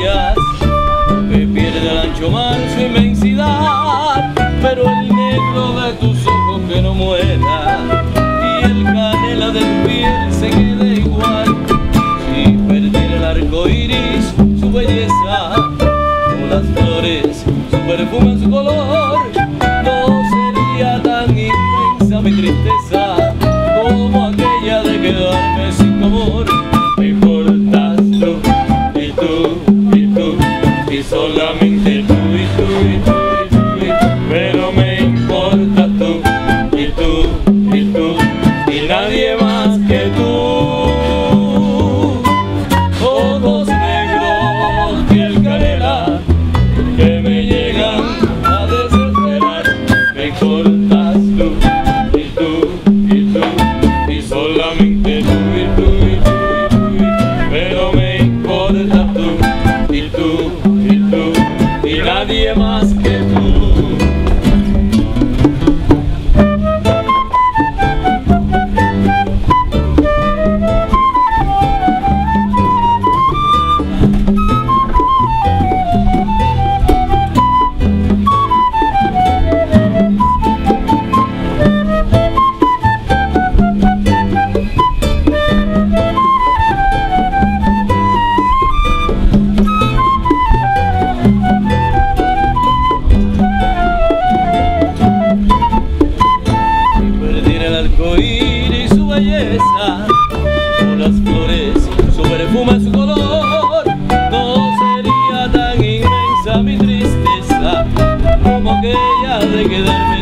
estrellas, me pierde el ancho mar su inmensidad, pero el negro de tus ojos que no muera, y el canela del piel se queda igual, si perdiera el arco iris su belleza, con las flores, su perfume, su color. De quedarme